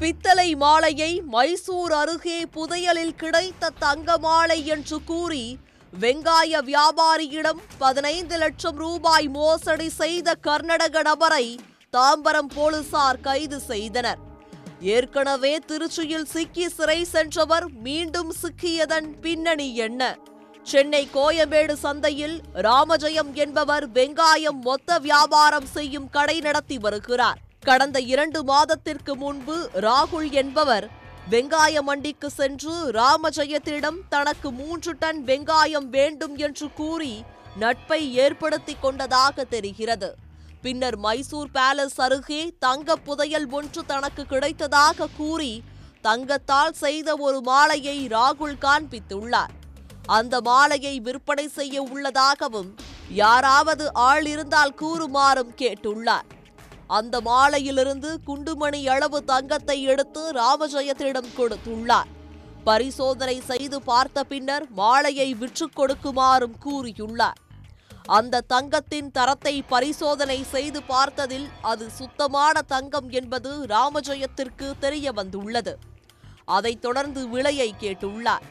பித்தளை மாலையை மைசூர் அருகே புதையலில் கிடைத்த தங்க மாலை என்று கூறி வெங்காய வியாபாரியிடம் பதினைந்து லட்சம் ரூபாய் மோசடி செய்த கர்நாடக நபரை தாம்பரம் போலீசார் கைது செய்தனர். ஏற்கனவே திருச்சியில் சிக்கி சிறை சென்றவர் மீண்டும் சிக்கியதன் பின்னணி என்ன? சென்னை கோயம்பேடு சந்தையில் ராமஜெயம் என்பவர் வெங்காயம் மொத்த வியாபாரம் செய்யும் கடை நடத்தி வருகிறார். கடந்த இரண்டு மாதத்திற்கு முன்பு ராகுல் என்பவர் வெங்காய மண்டிக்கு சென்று ராமஜெயத்திடம் தனக்கு மூன்று டன் வெங்காயம் வேண்டும் என்று கூறி நட்பை ஏற்படுத்திக் கொண்டதாக தெரிகிறது. பின்னர் மைசூர் பேலஸ் அருகே தங்க புதையல் ஒன்று தனக்கு கிடைத்ததாக கூறி தங்கத்தால் செய்த ஒரு மாலையை ராகுல் காண்பித்துள்ளார். அந்த மாலையை விற்பனை செய்ய உள்ளதாகவும் யாராவது ஆள் இருந்தால் கூறுமாறும் கேட்டுள்ளார். அந்த மாலையிலிருந்து குண்டுமணி அளவு தங்கத்தை எடுத்து ராமஜெயத்திடம் கொடுத்துள்ளார். பரிசோதனை செய்து பார்த்த பின்னர் மாலையை விற்றுக் கொடுக்குமாறும் கூறியுள்ளார். அந்த தங்கத்தின் தரத்தை பரிசோதனை செய்து பார்த்ததில் அது சுத்தமான தங்கம் என்பது ராமஜெயத்திற்கு தெரிய வந்துள்ளது. அதைத் தொடர்ந்து விலையை கேட்டுள்ளார்.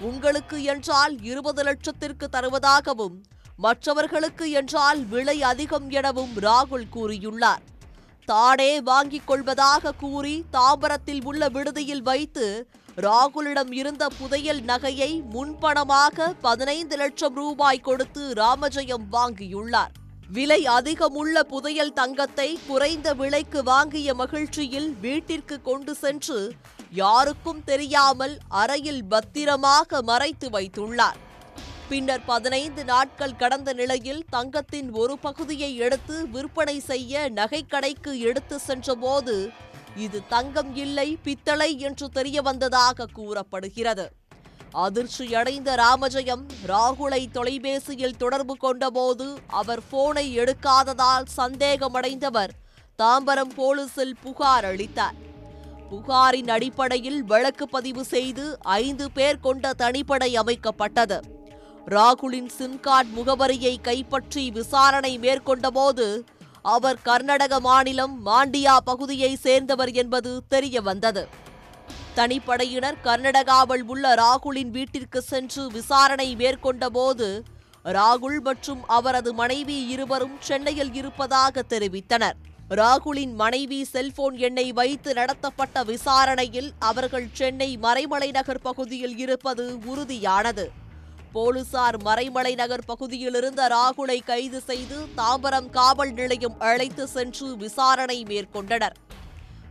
உங்களுக்கு என்றால் இருபது லட்சத்திற்கு தருவதாகவும் மற்றவர்களுக்கு என்றால் விலை அதிகம் எனவும் ராகுல் கூறியுள்ளார். தானே வாங்கிக் கொள்வதாக கூறி தாம்பரத்தில் உள்ள விடுதியில் வைத்து ராகுலிடம் இருந்த புதையல் நகையை முன்பணமாக பதினைந்து லட்சம் ரூபாய் கொடுத்து ராமஜெயம் வாங்கியுள்ளார். விலை அதிகமுள்ள புதையல் தங்கத்தை குறைந்த விலைக்கு வாங்கிய மகிழ்ச்சியில் வீட்டிற்கு கொண்டு சென்று யாருக்கும் தெரியாமல் அறையில் பத்திரமாக மறைத்து வைத்துள்ளார். பின்னர் பதினைந்து நாட்கள் கடந்த நிலையில் தங்கத்தின் ஒரு பகுதியை எடுத்து விற்பனை செய்ய நகைக்கடைக்கு எடுத்து சென்றபோது இது தங்கம் இல்லை பித்தளை என்று தெரிய வந்ததாக கூறப்படுகிறது. அதிர்ச்சியடைந்த ராமஜெயம் ராகுலை தொலைபேசியில் தொடர்பு கொண்டபோது அவர் போனை எடுக்காததால் சந்தேகமடைந்தவர் தாம்பரம் போலீசில் புகார் அளித்தார். புகாரின் அடிப்படையில் வழக்கு பதிவு செய்து ஐந்து பேர் கொண்ட தனிப்படை அமைக்கப்பட்டது. ராகுலின் சிம்கார்டு முகவரியை கைப்பற்றி விசாரணை மேற்கொண்டபோது அவர் கர்நாடக மாநிலம் மாண்டியா பகுதியை சேர்ந்தவர் என்பது தெரிய வந்தது தனிப்படையினர் கர்நாடகாவில் உள்ள ராகுலின் வீட்டிற்கு சென்று விசாரணை மேற்கொண்டபோது ராகுல் மற்றும் அவரது மனைவி இருவரும் சென்னையில் இருப்பதாக தெரிவித்தனர். ராகுலின் மனைவி செல்போன் எண்ணை வைத்து நடத்தப்பட்ட விசாரணையில் அவர்கள் சென்னை மறைமலை நகர் பகுதியில் இருப்பது உறுதியானது. போலீசார் மறைமலை நகர் பகுதியில் இருந்த ராகுலை கைது செய்து தாம்பரம் காவல் நிலையம் அழைத்து சென்று விசாரணை மேற்கொண்டனர்.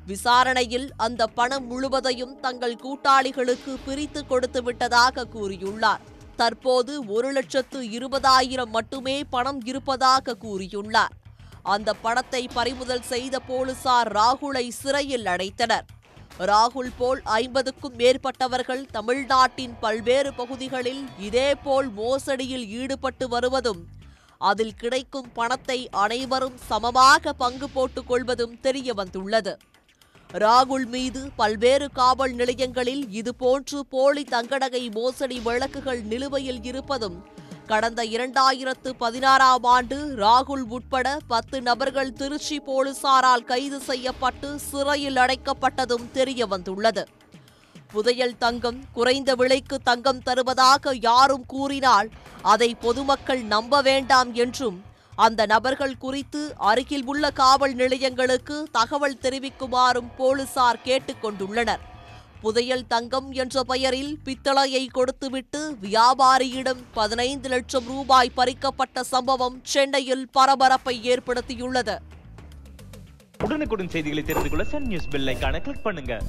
விசாரணையில் அந்த பணம் முழுவதையும் தங்கள் கூட்டாளிகளுக்கு பிரித்து கொடுத்து விட்டதாக கூறியுள்ளார். தற்போது ஒரு லட்சத்து இருபதாயிரம் மட்டுமே பணம் இருப்பதாக கூறியுள்ளார். அந்த பணத்தை பறிமுதல் செய்த போலீசார் ராகுலை சிறையில் அடைத்தனர். ராகுல் போல் ஐம்பதுக்கும் மேற்பட்டவர்கள் தமிழ்நாட்டின் பல்வேறு பகுதிகளில் இதேபோல் மோசடியில் ஈடுபட்டு வருவதும் அதில் கிடைக்கும் பணத்தை அனைவரும் சமமாக பங்கு போட்டுக் கொள்வதும் தெரிய வந்துள்ளது. ராகுல் மீது பல்வேறு காவல் நிலையங்களில் இதுபோன்று போலி தங்கநகை மோசடி வழக்குகள் நிலுவையில் இருப்பதும் கடந்த இரண்டாயிரத்து பதினாறாம் ஆண்டு ராகுல் உட்பட பத்து நபர்கள் திருச்சி போலீசாரால் கைது செய்யப்பட்டு சிறையில் அடைக்கப்பட்டதும் தெரிய வந்துள்ளது புதையல் தங்கம் குறைந்த விலைக்கு தங்கம் தருவதாக யாரும் கூறினால் அதை பொதுமக்கள் நம்ப வேண்டாம் என்றும் அந்த நபர்கள் குறித்து அருகில் உள்ள காவல் நிலையங்களுக்கு தகவல் தெரிவிக்குமாறும் போலீசார் கேட்டுக்கொண்டுள்ளனர் புதையல் தங்கம் என்ற பெயரில் பித்தளையை கொடுத்துவிட்டு வியாபாரியிடம் பதினைந்து லட்சம் ரூபாய் பறிக்கப்பட்ட சம்பவம் சென்னையில் பரபரப்பை ஏற்படுத்தியுள்ளது. உடனுக்குடன் செய்திகளை தெரிந்து கொள்ள சன் நியூஸ் பெல் கிளிக் பண்ணுங்க.